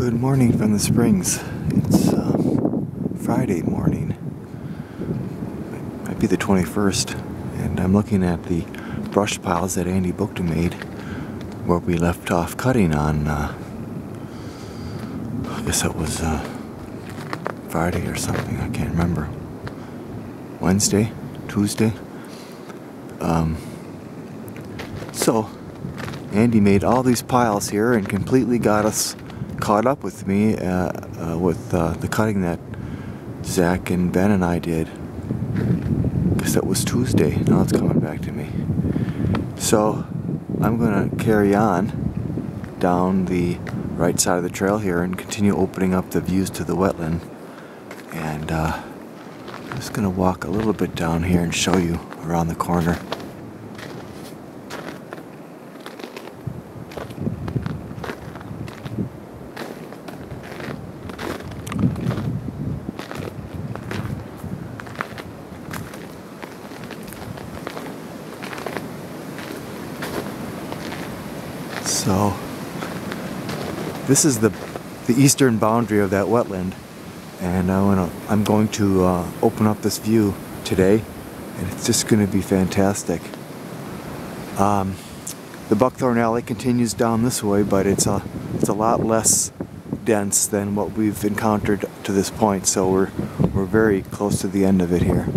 Good morning from the Springs. It's uh, Friday morning. Might be the 21st, and I'm looking at the brush piles that Andy Bookta made where we left off cutting on, uh, I guess that was uh, Friday or something, I can't remember. Wednesday? Tuesday? Um, so, Andy made all these piles here and completely got us caught up with me uh, uh, with uh, the cutting that Zach and Ben and I did. Guess that was Tuesday. Now it's coming back to me. So I'm going to carry on down the right side of the trail here and continue opening up the views to the wetland. And uh, I'm just going to walk a little bit down here and show you around the corner. So this is the the eastern boundary of that wetland, and I wanna, I'm going to uh, open up this view today, and it's just going to be fantastic. Um, the Buckthorn Alley continues down this way, but it's a it's a lot less dense than what we've encountered to this point, so we're we're very close to the end of it here.